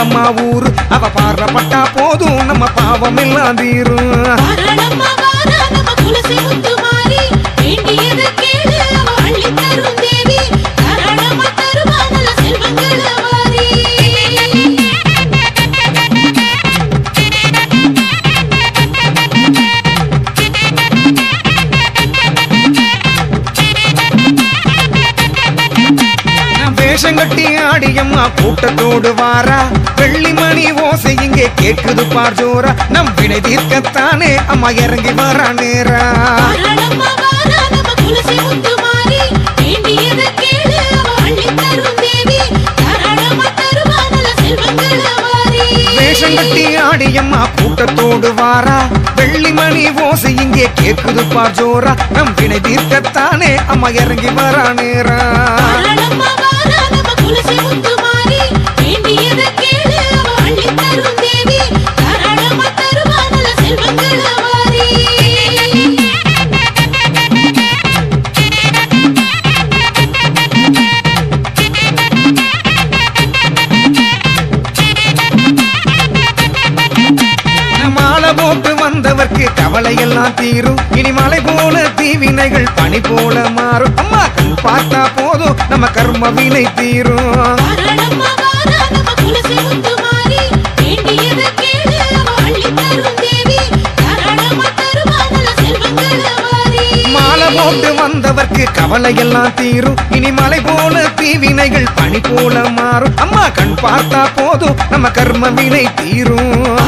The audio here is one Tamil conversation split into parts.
சொந்தம்மா ஊரு. அவ பாடுறப்பட்டா போதும். நம்ம பாவம் எல்லாம் தீரும். ஆடியம்மா கூட்டத்தோடு வாரா. வெள்ளிமணி ஓசை இங்கே கேக்குது பார் ஜோரா. நம் வினை தீர்க்கத்தானே அம்மா இறங்கி வரா நேரா. வேஷம் கட்டி ஆடியம்மா கூட்டத்தோடு வாரா. வெள்ளிமணி ஓசை இங்கே கேக்குது பார் ஜோரா. நம் வினை தீர்க்கத்தானே அம்மா இறங்கி வரா நேரா. வாராளம்மா வாரா வந்தவர்க்கு கவலை எல்லாம் தீரும். இனி மலை போல தீவினைகள் பனி போல மாறும். அம்மா கண் பார்த்தா போதும். நம்ம கர்ம வினை தீரும். மாலை போட்டு வந்தவர்க்கு கவலை எல்லாம் தீரும். இனி மலை போல தீவினைகள் பனி போல மாறும். அம்மா கண் பார்த்தா போதும். நம்ம கர்ம வினை தீரும்.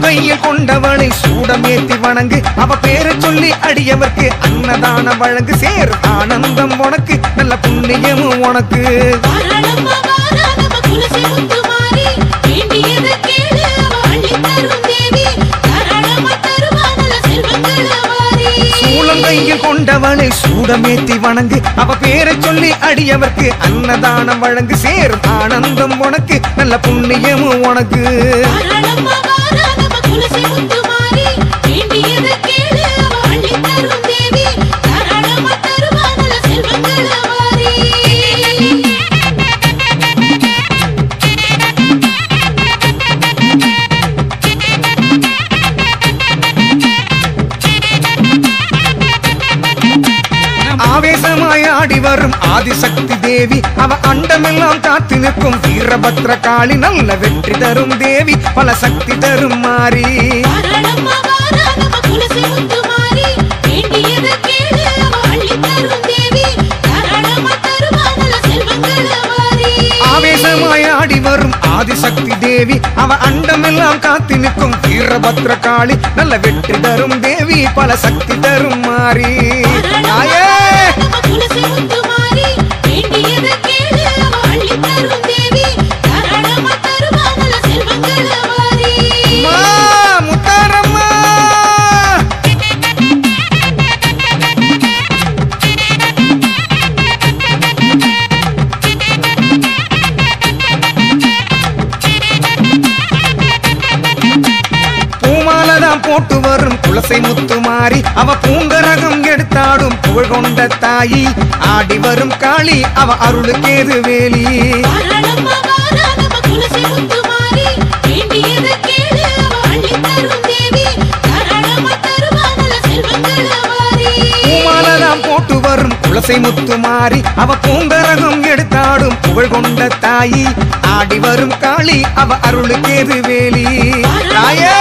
கையில் கொண்டவனை சூடமேத்தி வணங்கு. அவ பேரை சொல்லி அடியவர்க்கு அன்னதான வழங்கு. சேர் ஆனந்தம் உனக்கு நல்ல புண்ணியமும் உனக்கு. ஆண்டவனை சூடமேத்தி வணங்கு. அவ பேரை சொல்லி அடியவர்க்கு அன்னதானம் வழங்கு. சேரும் ஆனந்தம் உனக்கு நல்ல புண்ணியமும் உனக்கு. நிற்கும் வீரபத்ர காளி நல்ல வெற்றி தரும் தேவி பல சக்தி தரும் மாறி. வாராளம்மா வாரா நம்ம குலசை முத்துமாரி வேண்டியதை கேளு அவ அள்ளி தரும் தேவி. தாராளமா தருவா நல்ல செல்வங்கள வாரி ஆவேசமாய் ஆடி வரும் ஆதிசக்தி தேவி அவ அண்டமெல்லாம் காத்து நிற்கும் வீரபத்ர காளி நல்ல வெற்றி தரும் தேவி பல சக்தி தரும் மாறி. தாயே துளசை முத்துமாறி அவ பூங்கரகம் எடுத்தாடும் புகழ் கொண்ட தாயி. ஆடி வரும் காளி அவ அருளுக்கேது வேலி. போட்டு வரும் குலசை முத்து மாறி அவ பூங்கரகம் எடுத்தாடும் புகழ் கொண்ட தாயி. ஆடி வரும் காளி அவ அருளுக்கேது வேலி. ராயே!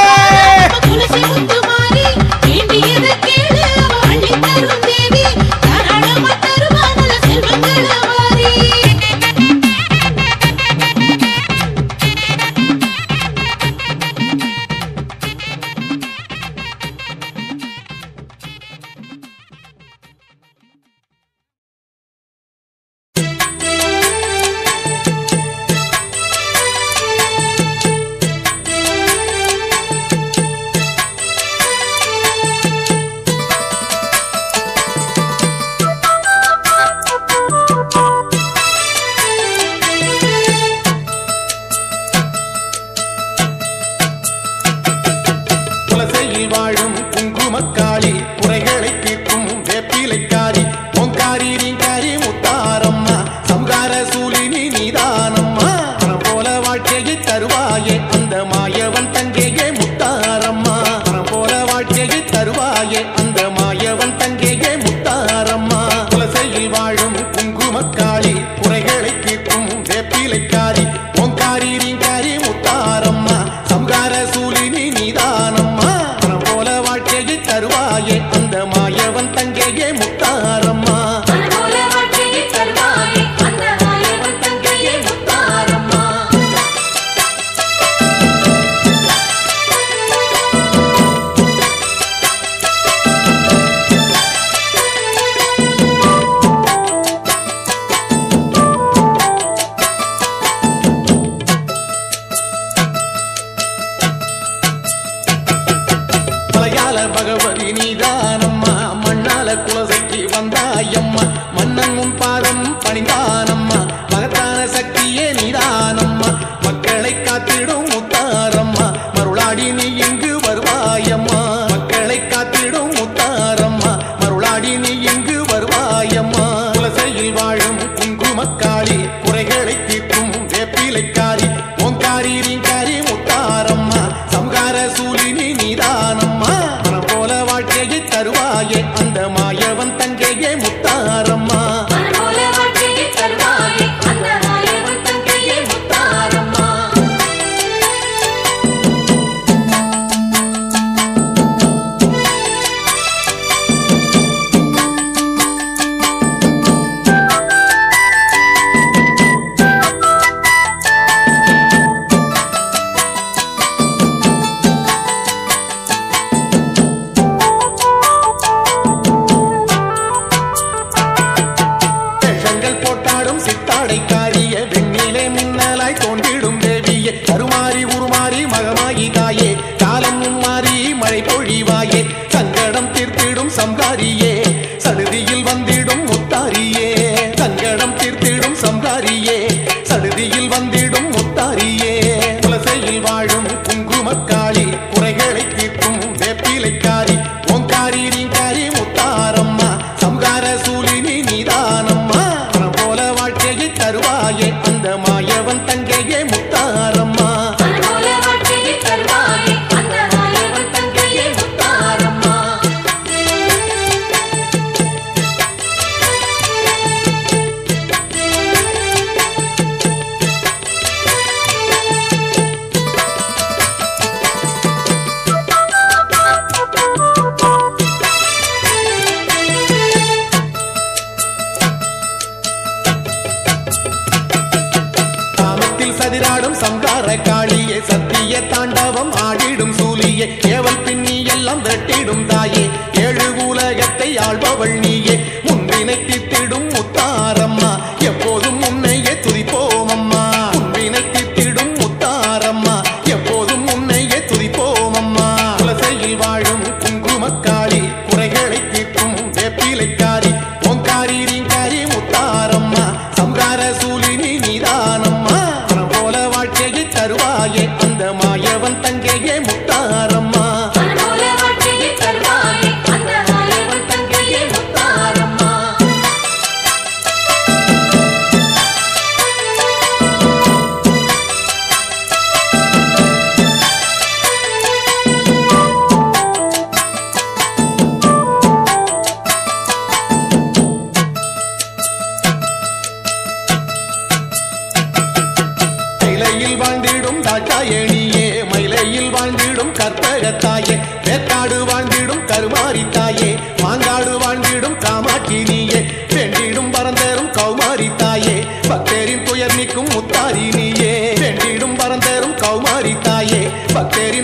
ஏற்காடு வாழ்ந்திடும் கருமாரி தாயே. மாங்காடு வாழ்ந்திடும் காமாட்சி நீயே வெண்டிடும் பரந்தேறும் கௌமாரி தாயே. பக்தேரின் துயர் நிற்கும் முத்தாரி நீயே வெண்டிடும் பரந்தேறும் கௌமாரி தாயே. பக்தேரி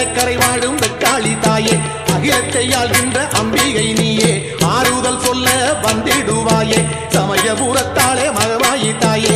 கடலக்கரை வாழும் வெக்காளி தாயே. அகிலத்தை ஆள்கின்ற அம்பிகை நீயே. ஆறுதல் சொல்ல வந்திடுவாயே. சமயபுரத்தாளே மகவாயி தாயே.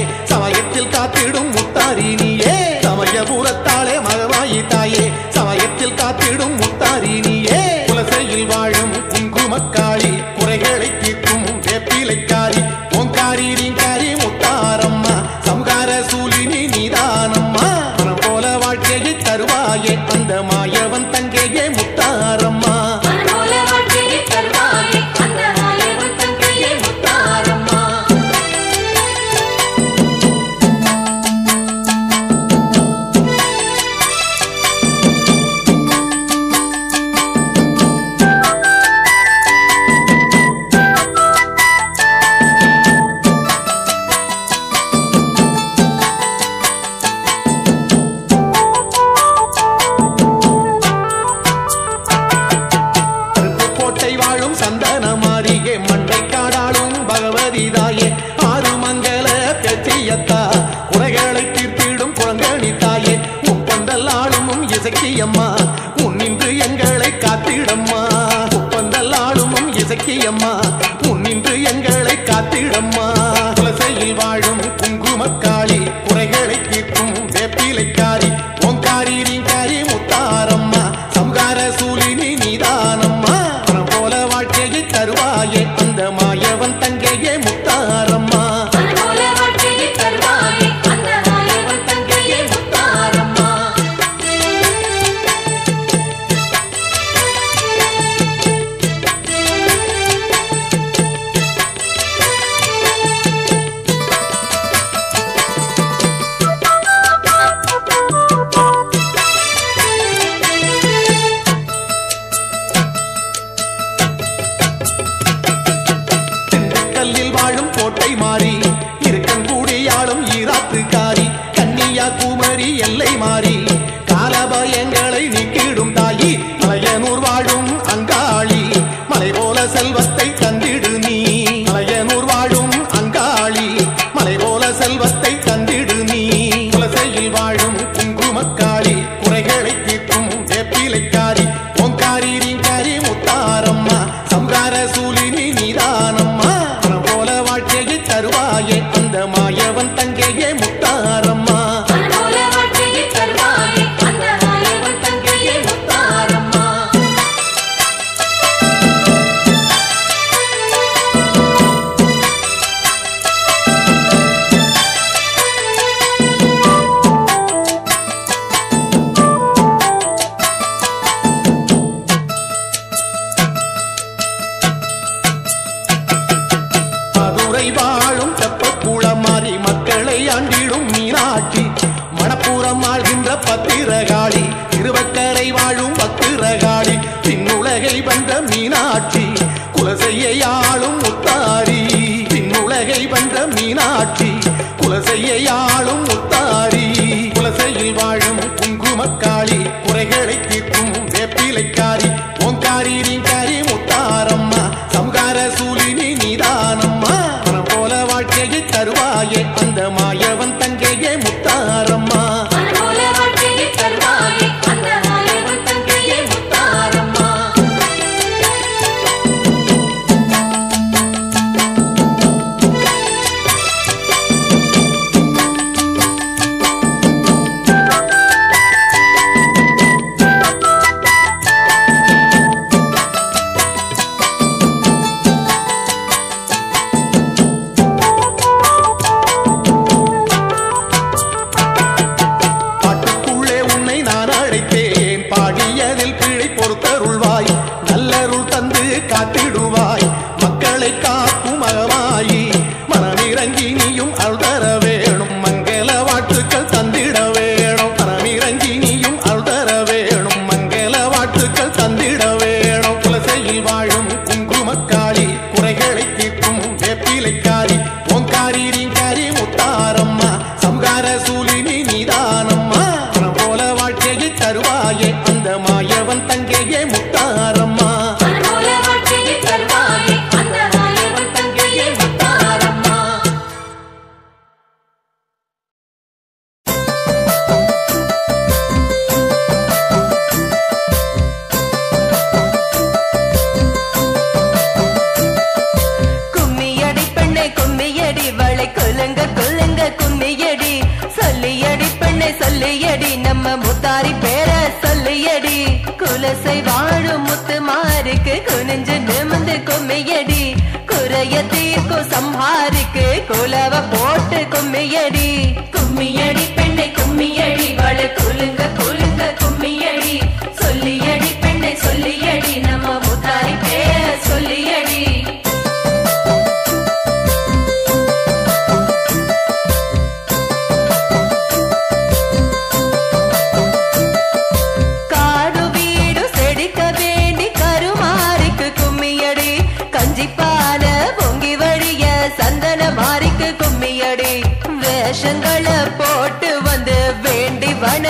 தந்திடவே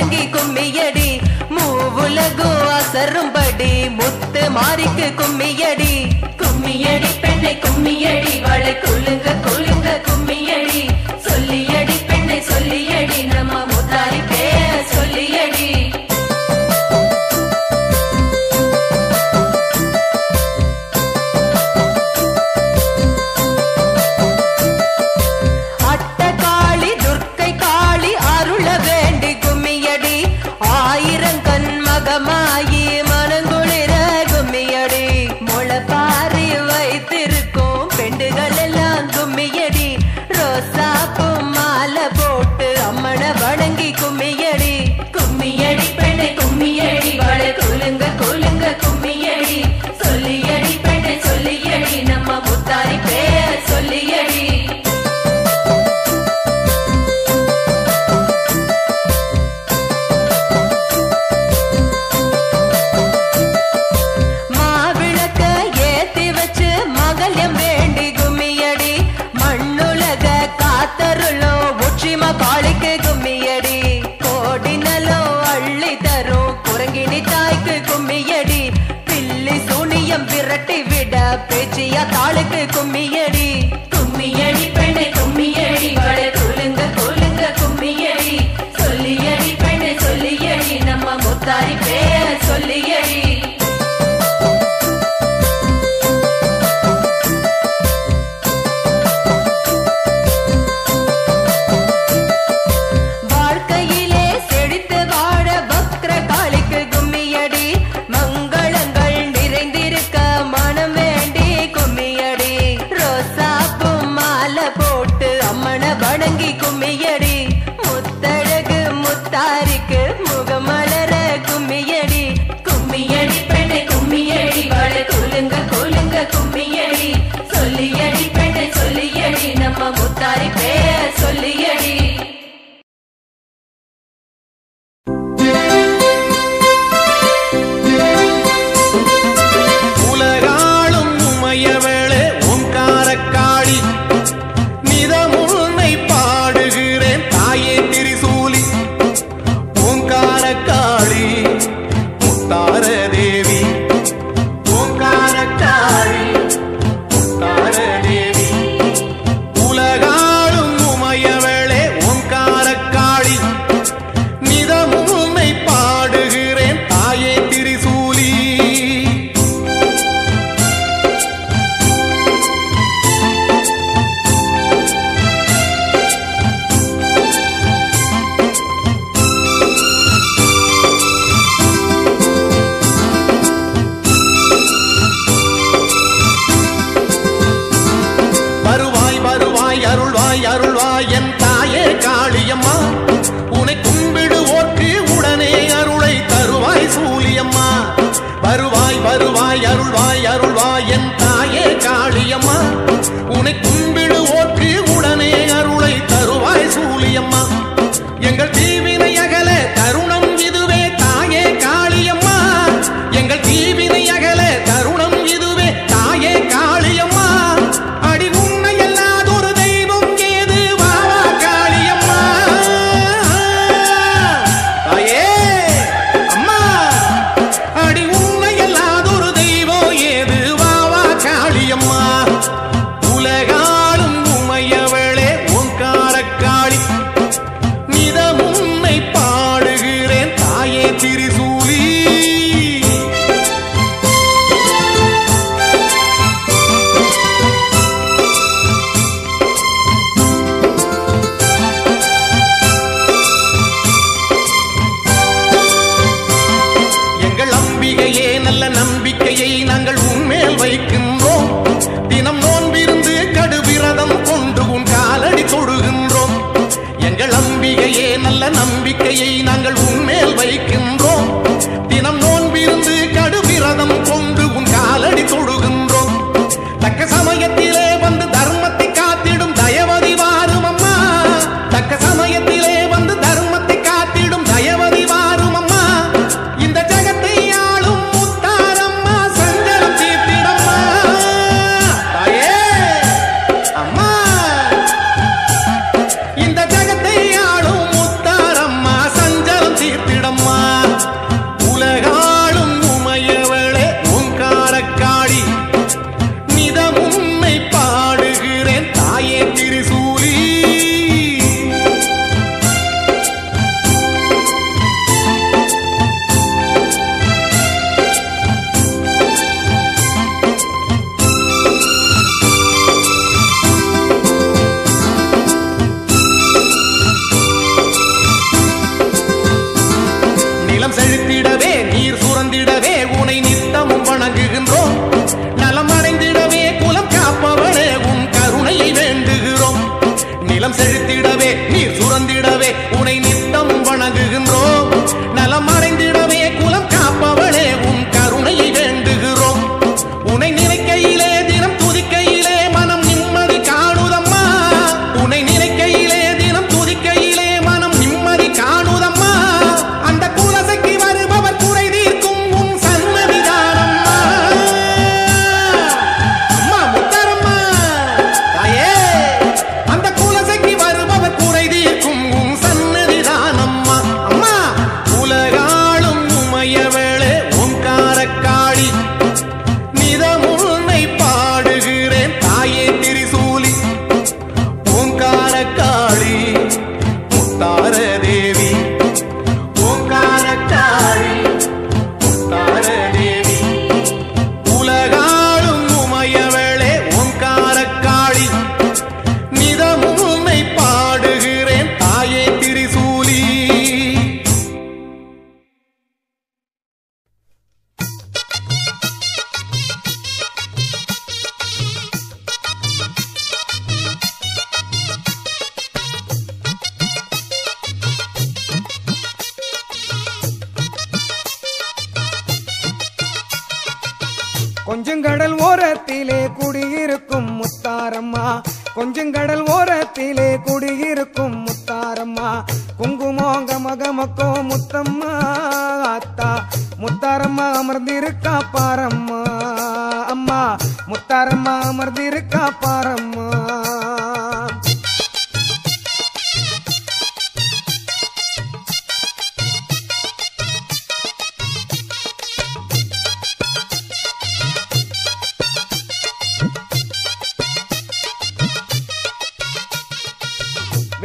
தாங்கி கும்மியடி. மூவுலகோ அசரும்படி. முத்து மாறிக்கு கும்மியடி. கும்மியடி பெண்ணை கும்மியடி. வளை குலுங்க For me.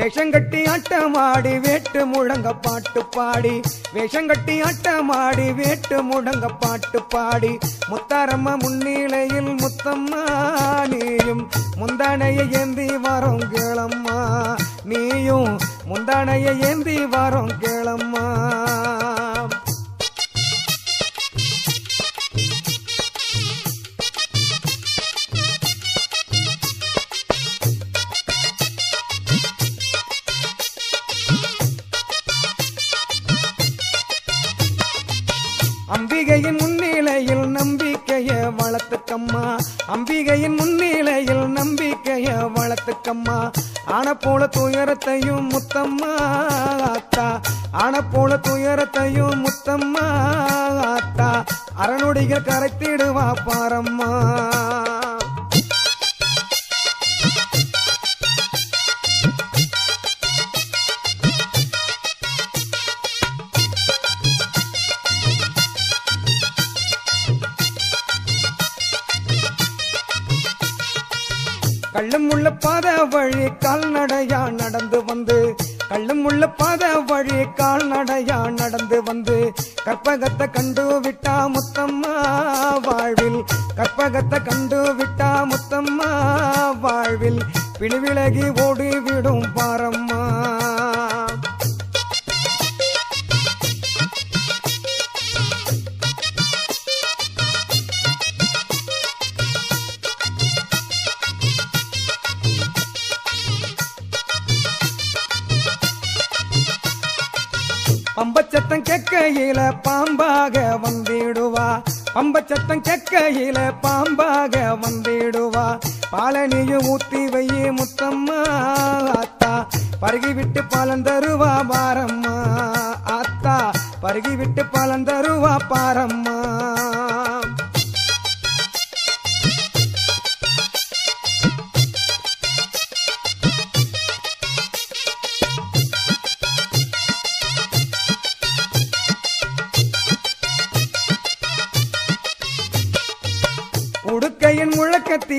வேஷங்கட்டி ஆட்டமாடி வேட்டு முழங்க பாட்டு பாடி. வேஷங்கட்டி ஆட்டமாடி வேட்டு முழங்க பாட்டு பாடி. முத்தாரம்ம முன்னிலையில் முத்தம்மா நீயும் முந்தானையை ஏந்தி வரோம் கேளம்மா. நீயும் முந்தானையை ஏந்தி வரோம் கேளம்மா. அம்பிகையின் முன்னிலையில் நம்பிக்கைய வளர்த்துக்கம்மா. ஆன போல துயரத்தையும் முத்தம்மா ஆத்தா. ஆன போல துயரத்தையும் முத்தம்மா ஆத்தா. அறநொடிகள் கரைத்திடுவா பாரம்மா. கள்ளும் உள்ள பாத வழி கால்நடையா நடந்து வந்து. கள்ளும் உள்ள பாத வழி கால்நடையா நடந்து வந்து. கற்பகத்தை கண்டு விட்டா முத்தம்மா வாழ்வில். கற்பகத்தை கண்டு விட்டா முத்தம்மா வாழ்வில். பிணிவிலகி ஓடிவிடும் பாரம் கேக்கையில பாம்பாக வந்திடுவா. பம்பச்சத்தம் கேக்கையில பாம்பாக வந்திடுவா. பாலனியும் ஊத்தி வைய முத்தம்மா ஆத்தா. பருகி விட்டு பலன் தருவா பாரம்மா ஆத்தா. பருகி விட்டு பலன் தருவா பாரம்மா.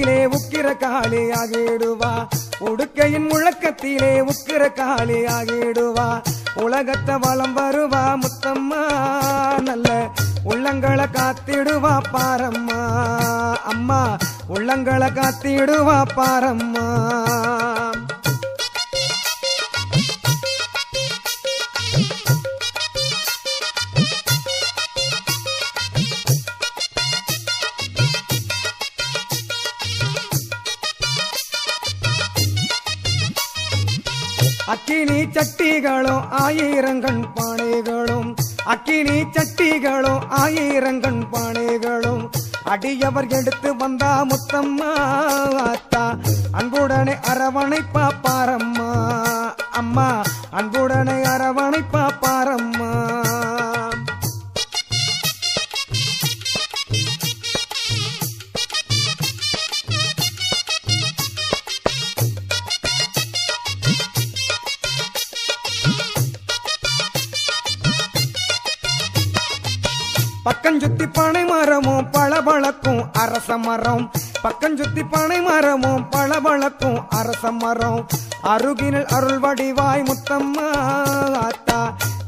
முழக்கத்திலே உக்கிர காளியாகிடுவா. உடுக்கையின் முழக்கத்திலே உக்கிர காளியாகிடுவா. உலகத்தை வளம் வருவா முத்தம்மா. நல்ல உள்ளங்களை காத்திடுவா பாரம்மா. அம்மா உள்ளங்களை காத்திடுவா பாரம்மா. அக்கினி சட்டிகளும் ஆயிரங்கண் பானைகளும். அக்கினி சட்டிகளும் ஆயிரங்கண் பானைகளும். அடியவர் எடுத்து வந்தா முத்தம்மா ஆத்தா அன்புடனே அரவணைப்பா பாரம்மா அம்மா. அன்புடனே அரவணைப்பா அரச மரம். பக்கம் சுத்தி பனை மரமும் பளபளக்கும் அரச மரம். அருகினில் அருள் வடிவாய் முத்தம்மா ஆத்தா.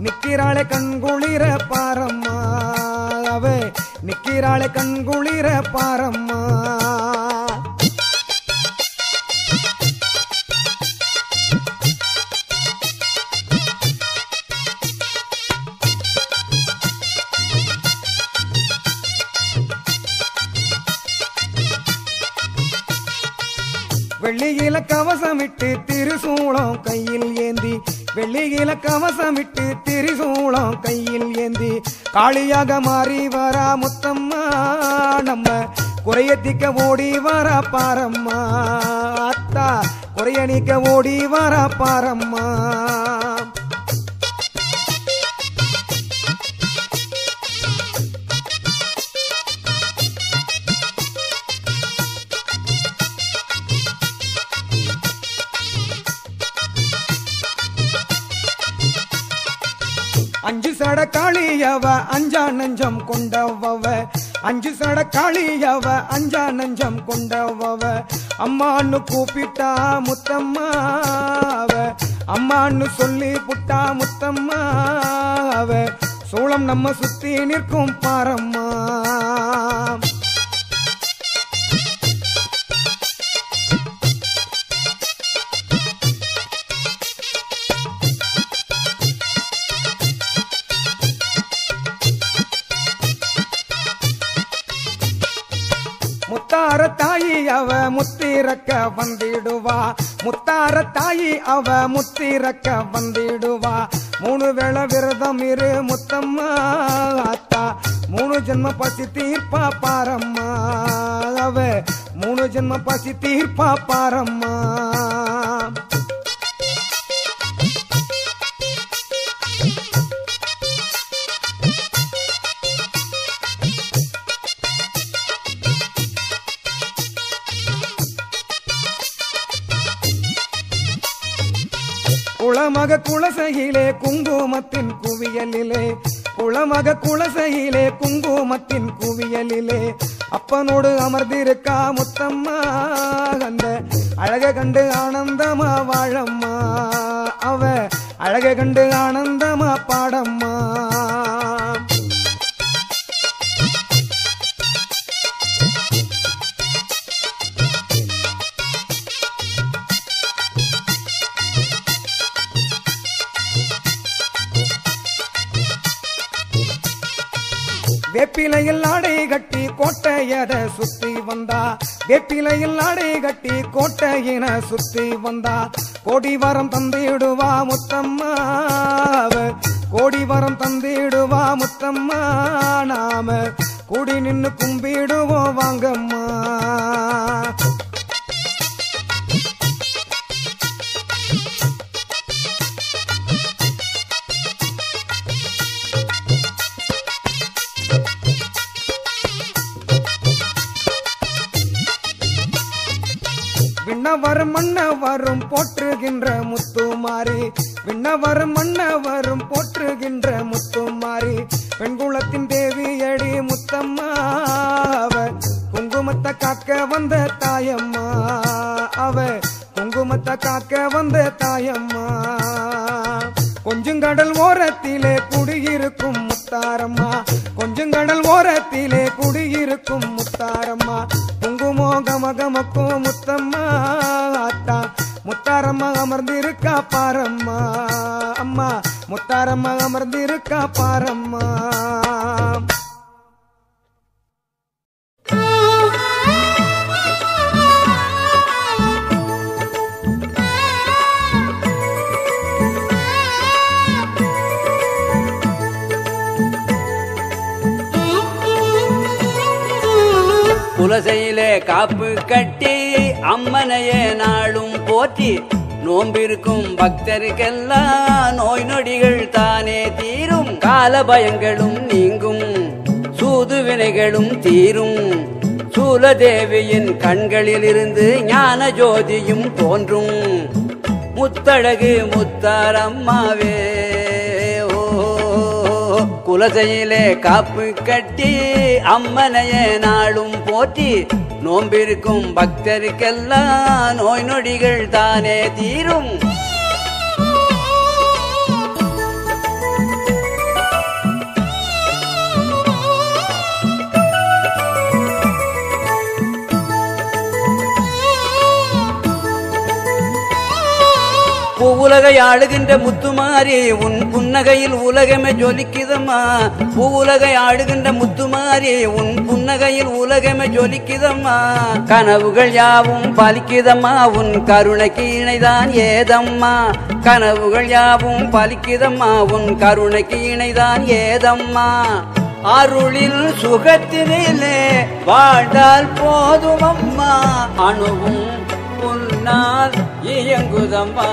நிக்கிறாளே கண்குளிர பாரம்மா அவே நிக்கிறாளே கண்குளிர பாரம்மா வெள்ளியில கவசமிட்டு திருசூளம் கையில் ஏந்தி வெள்ளியில கவசமிட்டு திருசூளம் கையில் ஏந்தி காளியாக மாறி வரா முத்தம்மா நம்ம குறைய திக்க ஓடி வாரா பாரம்மா அத்தா குறைய நீக்க ஓடி வாரா பாரம்மா. சடக்காளியவ காளியவ அஞ்சா நஞ்சம் கொண்டவவ. அஞ்சு சட அஞ்சா நஞ்சம் கொண்டவவ. அம்மான்னு கூப்பிட்டா முத்தம்மாவ. அம்மான்னு சொல்லி புட்டா முத்தம்மாவ. சோளம் நம்ம சுத்தி நிற்கும் பாரம்மா. அவ முத்திரக்க வந்திடுவா. முத்தார தாயி அவ முத்திரக்க வந்திடுவா. மூணு வேளை விரதம் இரு முத்தம்மா அத்தா. மூணு ஜென்ம பசி தீர்ப்பா பாரம்மா அவ. மூணு ஜென்ம பசி தீர்ப்பா பாரம்மா. குளமக குளசையிலே குங்குமத்தின் குவியலிலே குளமக குளசையிலே குங்குமத்தின் குவியலிலே. அப்பனோடு அமர்ந்திருக்கா முத்தம்மா அந்த அழக கண்டு ஆனந்தமா வாழம்மா அவ அழக கண்டு ஆனந்தமா பாடம்மா. வேப்பிலையில் ஆடை கட்டி கோட்டையத சுத்தி வந்தா. வேப்பிலையில் ஆடை கட்டி கோட்டையின சுத்தி வந்தா. கோடி வரம் தந்திடுவா முத்தம்மா அவ கோடி வரம் தந்திடுவா முத்தம்மா நாம. கூடி நின்னு கும்பிடுவோம் வாங்கம்மா. விண்ணவரும் மன்னவரும் போற்றுகின்ற முத்துமாரி. விண்ணவரும் மன்னவரும் போற்றுகின்ற முத்துமாரி. பெண்குலத்தின் தேவியடி முத்தம்மா அவ. குங்குமத்தை காக்க வந்த தாயம்மா அவ. குங்குமத்தை காக்க வந்த தாயம்மா. கொஞ்சங்கடல் ஓரத்திலே குடியிருக்கும் முத்தாரம்மா. கொஞ்சங்கடல் ஓரத்திலே குடியிருக்கும் முத்தாரம்மா. குங்குமோ கமகமக்கும் முத்தம்மா அத்தா முத்தாரம்மா அமர்ந்திருக்கா பாரம்மா. அம்மா முத்தாரம்மா அமர்ந்திருக்கா பாரம்மா. குலசையிலே காப்பு கட்டி அம்மனையே நாளும் போற்றி நோம்பிருக்கும் பக்தருக்கெல்லாம் நோய் நொடிகள் தானே தீரும். கால பயங்களும் நீங்கும் சூது வினைகளும் தீரும். சூலதேவியின் கண்களிலிருந்து ஞான ஜோதியும் தோன்றும். முத்தழகு முத்தாரம்மாவே குலசையிலே காப்பு கட்டி அம்மனைய நாளும் போற்றி நோம்பிருக்கும் பக்தருக்கெல்லாம் நோய் நொடிகள் தானே தீரும். பூவுலகை ஆளுகின்ற முத்துமாரி உன் புன்னகையில் உலகமே ஜொலிக்குதம்மா. பூவுலகை ஆளுகின்ற முத்துமாரி உன் புன்னகையில் உலகமே ஜொலிக்குதம்மா. கனவுகள் யாவும் பலிக்குதம்மா உன் கருணைக்கு இணைதான் ஏதம்மா. கனவுகள் யாவும் பலிக்குதம்மா உன் கருணைக்கு இணைதான் ஏதம்மா. அருளில் சுகத்தினிலே வாழ்ந்தால் போதும் அம்மா அணுவும் உன்னால் இயங்குதம்மா.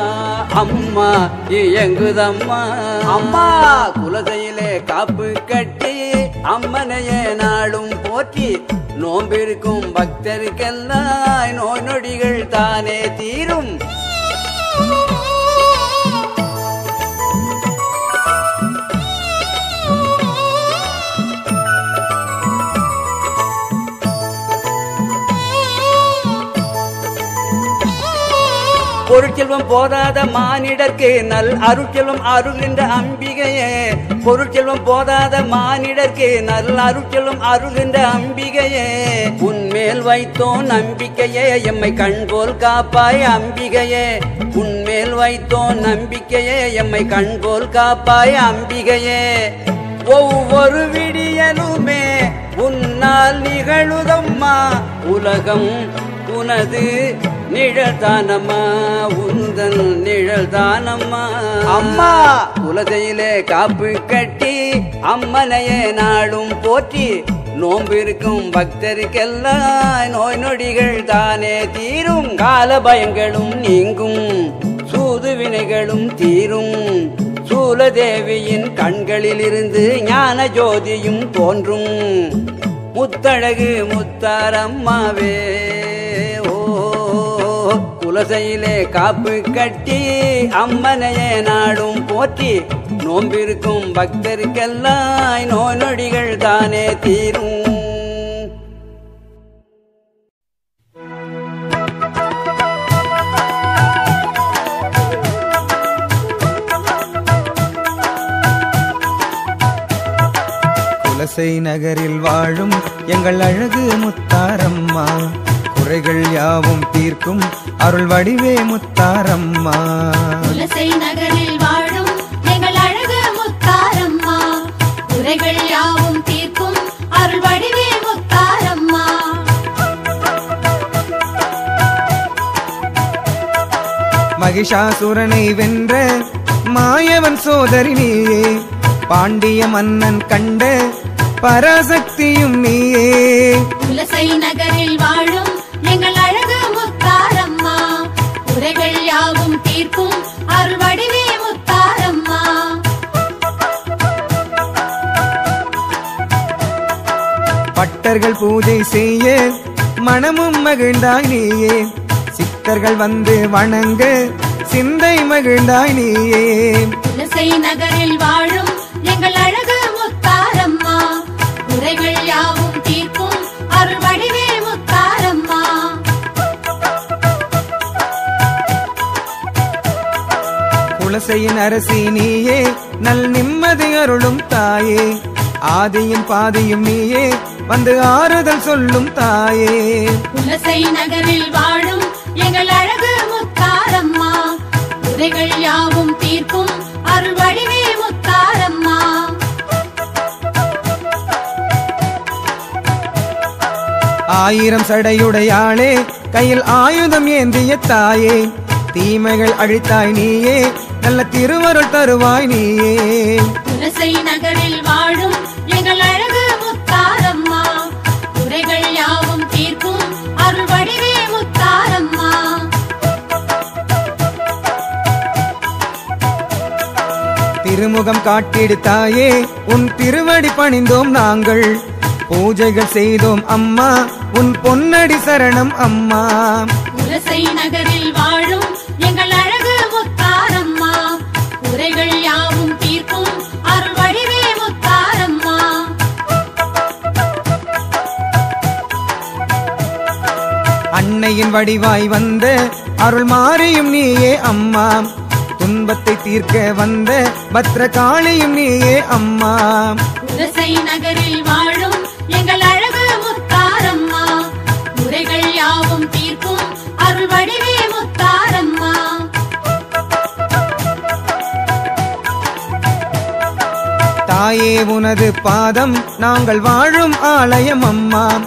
அம்மா இயங்குதம்மா. அம்மா! குலதையிலே காப்பு கட்டி அம்மனையே நாளும் போற்றி நோம்பிருக்கும் பக்தருக்கெல்லாம் நோய் நொடிகள் தானே தீரும். பொருட்செல்வம் போதாத மானிடர்க்கு நல் அருட்செல்வம் அருள்கின்ற அம்பிகையே. பொருட்செல்வம் போதாத மானிடர்க்கு நல் அருட்செல்வம் அருள்கின்ற அம்பிகையே. உன்மேல் வைத்தோன் நம்பிக்கையே எம்மை கண்போல் காப்பாய் அம்பிகையே. உன்மேல் வைத்தோன் நம்பிக்கையே எம்மை கண்போல் காப்பாய் அம்பிகையே. ஒவ்வொரு விடியலுமே உன்னால் நிகழுதம்மா. உலகம் உனது நிழல்தானம்மா உந்தன் நிழல்தானம்மா. அம்மா! குலதையிலே காப்பு கட்டி அம்மனையே நாளும் போற்றி நோம்பிருக்கும் பக்தருக்கெல்லாம் நோய் நொடிகள் தானே தீரும். கால பயங்களும் நீங்கும் சூது வினைகளும் தீரும். சூலதேவியின் கண்களிலிருந்து ஞான ஜோதியும் தோன்றும். முத்தழகு முத்தாரம்மாவே. குலசையிலே காப்பு கட்டி அம்மனையே நாடும் போற்றி. நோம்பிருக்கும் பக்தருக்கெல்லாம் நோய் தானே தீரும். குலசை நகரில் வாழும் எங்கள் அழகு முத்தாரம்மா. குறைகள் யாவும் தீர்க்கும் அருள் வடிவே முத்தாரம்மா. குலசை நகரில் வாழும் எங்கள் அழகு முத்தாரம்மா. குறைகள் யாவும் தீர்க்கும் அருள் வடிவே முத்தாரம்மா. மகிஷாசுரனை வென்ற மாயவன் சோதரி நீயே பாண்டிய மன்னன் கண்ட பராசக்தியும் நீயே. குலசை நகரில் வாழும் எங்கள் அழகு பட்டர்கள் பூஜை செய்ய மனமும் மகிழ்ந்தாய் நீயே. சித்தர்கள் வந்து வணங்க சிந்தை மகிழ்ந்தாய் நீயே. குலசை நகரில் வாழும் எங்கள் அழகு முத்தாரம்மா. குறைகள் யாவும் தீர்க்கும் அருள் வடிவே முத்தாரம்மா. குலசையின் அரசி நீயே நல் நிம்மதி அருளும் தாயே. ஆதியும் பாதியும் நீயே வந்து ஆறுதல் சொல்லும் தாயே. குலசை நகரில் வாழும் எங்கள் அழகு முத்தாரம்மா. குறைகள் யாவும் தீர்க்கும் அருள் வடிவே முத்தாரம்மா. ஆயிரம் சடையுடையாளே கையில் ஆயுதம் ஏந்திய தாயே. தீமைகள் அழித்தாய் நீயே நல்ல திருவருள் தருவாய் நீயே. நகரில் வாழும் திருமுகம் காட்டிடு தாயே. உன் திருவடி பணிந்தோம் நாங்கள். பூஜைகள் செய்தோம் அம்மா. உன் பொன்னடி சரணம் அம்மா. குலசை நகரில் வாழும் எங்கள் அழகு முத்தாரம்மா. குறைகள் யாவும் தீர்க்கும் அருள் வடிவே முத்தாரம்மா. அன்னையின் வடிவாய் வந்த அருள் மாறியும் நீயே அம்மா. துன்பத்தை தீர்க்க வந்த பத்ரகாளியும் நீயே அம்மா. குலசை நகரில் வாழும் எங்கள் அழகு முத்தாரம்மா. குறைகள் யாவும் தீர்க்கும் அருள் வடிவே முத்தாரம்மா. தாயே உனது பாதம் நாங்கள் வாழும் ஆலயம் அம்மா.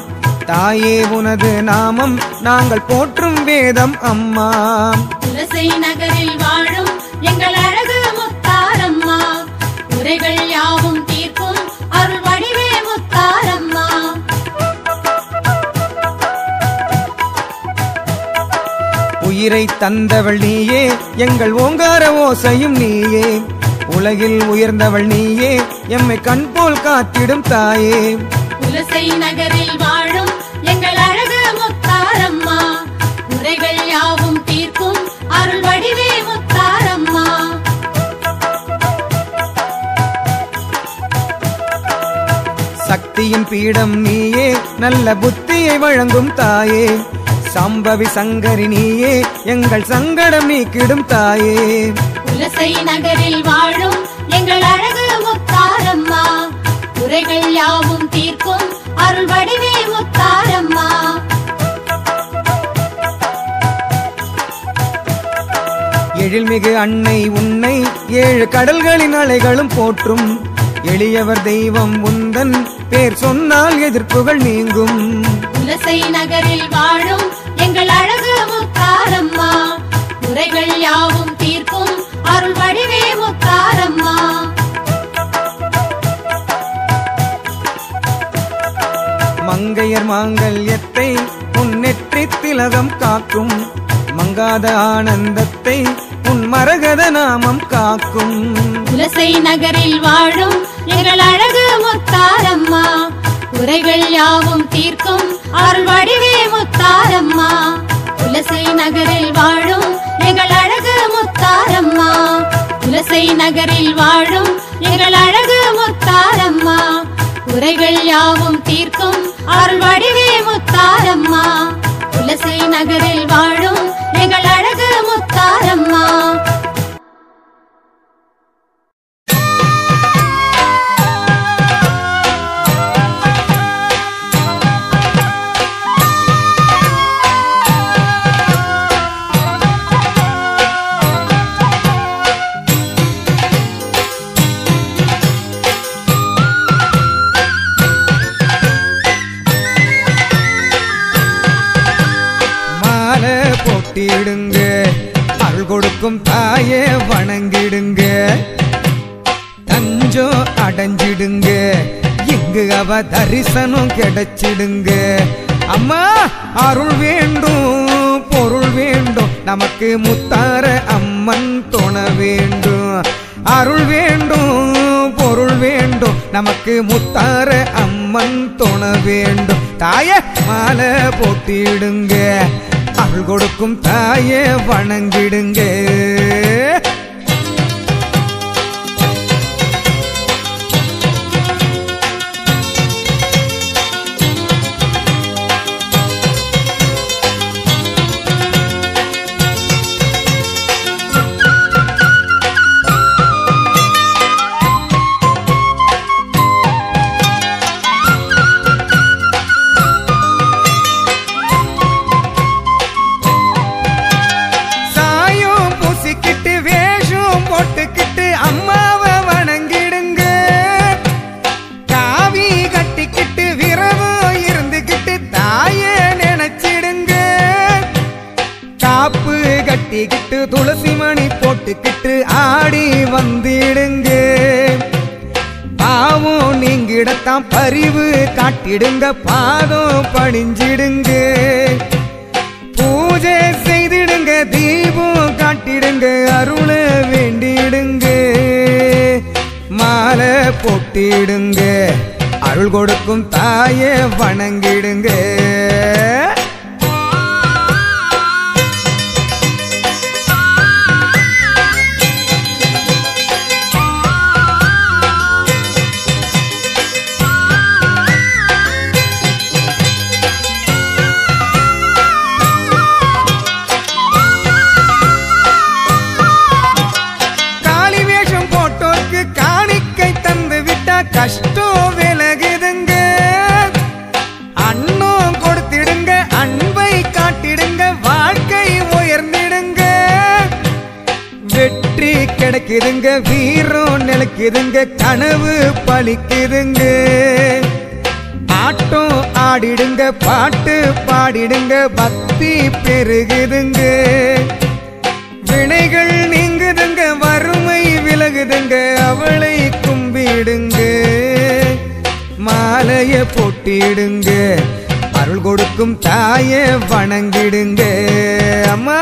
தாயே உனது நாமம் நாங்கள் போற்றும் வேதம் அம்மா. நகரில் வாழும் எங்கள் உயிரை தந்தவள் நீயே எங்கள் ஓங்கார ஓசையும் நீயே. உலகில் உயர்ந்தவள் நீயே எம்மை கண் போல் காத்திடும் தாயே. உலசை நகரே சக்தியின் பீடம் நீயே நல்ல புத்தியை வழங்கும் தாயே. சம்பவி சங்கரி நீயே எங்கள் சங்கடம் நீக்கிடும் தாயே. குலசை நகரில் வாழும் எங்கள் அழகு முத்தாரம்மா. குறைகள் யாவும் தீர்க்கும் அருள் வடிவே முத்தாரம்மா. எழில்மிகு அன்னை உன்னை ஏழு கடல்களின் அலைகளும் போற்றும். எளியவர் தெய்வம் உந்தன் பேர் சொன்னால் எதிர்ப்புகள் நீங்கும். குலசை நகரில் வாழும் எங்கள் அழகு முத்தாரம்மா. குறைகள் யாவும் தீர்க்கும் அருள் வடிவே முத்தாரம்மா. மங்கையர் மாங்கல்யத்தை உன் நெற்றி திலகம் காக்கும். மங்காத ஆனந்தத்தை உன் மரகத நாமம் காக்கும். குலசை நகரில் வாழும் எங்கள் அழகு முத்தாரம்மா. குறைகள் யாவும் தீர்க்கும் அருள் வடிவே முத்தாரம்மா. குலசை நகரில் வாழும் எங்கள் அழகு முத்தாரம்மா. குலசை நகரில் வாழும் எங்கள் அழகு முத்தாரம்மா. குறைகள் யாவும் தீர்க்கும் அருள் வடிவே முத்தாரம்மா. குலசை நகரில் வாழும் எங்கள் அழகு முத்தாரம்மா. அருள் தாயே வணங்கிடுங்க. தஞ்சோ அடைஞ்சிடுங்க. இங்கு அவ தரிசனம் கிடைச்சிடுங்க. அம்மா அருள் வேண்டும் பொருள் வேண்டும். நமக்கு முத்தார அம்மன் துண வேண்டும். அருள் வேண்டும் பொருள் வேண்டும். நமக்கு முத்தார அம்மன் துண வேண்டும். தாய மாலை போட்டிடுங்க. அருள் கொடுக்கும் தாயே வணங்கிடுங்க. பாடி வந்திடுங்க. பாவம் நீங்கிடத்தான் பரிவு காட்டிடுங்க பாதம் பணிஞ்சிடுங்க. பூஜை செய்திடுங்க தீபம் காட்டிடுங்க அருள வேண்டிடுங்க. மாலை போட்டிடுங்க அருள் கொடுக்கும் தாயை வணங்கிடுங்க. கிடைக்குதுங்க வீரம் நிலைக்குதுங்க கனவு பழிக்குதுங்க. ஆட்டம் ஆடிடுங்க பாட்டு பாடிடுங்க பக்தி பெருகுதுங்க. வினைகள் நீங்குதுங்க வறுமை விலகுதுங்க அவளை கும்பிடுங்க. மாலைய போட்டிடுங்க அருள் கொடுக்கும் தாயே வணங்கிடுங்க. அம்மா!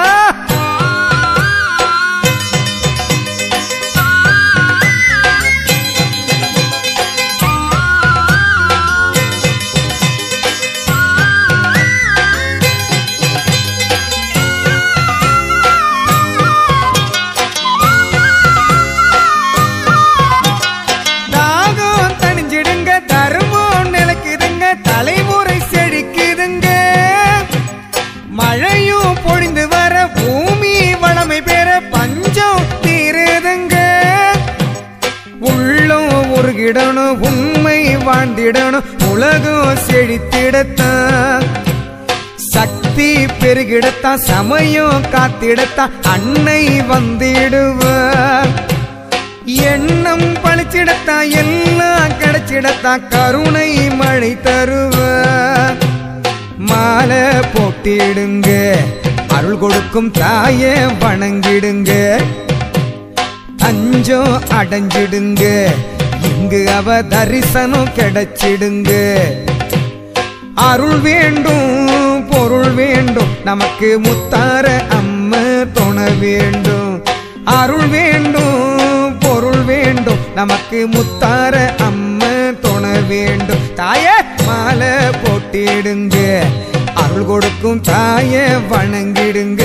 செழித்திடத்தான் சக்தி பெருகிடத்தான் சமயம் காத்திடத்தான் அன்னை வந்திடுவார் எண்ணம் பழிச்சிடத்தான் எல்லாம் கிடைச்சிடத்தான் கருணை மழை தருவார் மாலை போட்டிடுங்க அருள் கொடுக்கும் தாயே வணங்கிடுங்க. அஞ்சம் அடைஞ்சிடுங்க இங்கு அவ தரிசனம் கிடைச்சிடுங்க. அருள் வேண்டும் பொருள் வேண்டும். நமக்கு முத்தார அம்ம துணை வேண்டும். அருள் வேண்டும் பொருள் வேண்டும். நமக்கு முத்தார அம்ம துணை வேண்டும். தாய மாலை போட்டிடுங்க. அருள் கொடுக்கும் தாய வணங்கிடுங்க.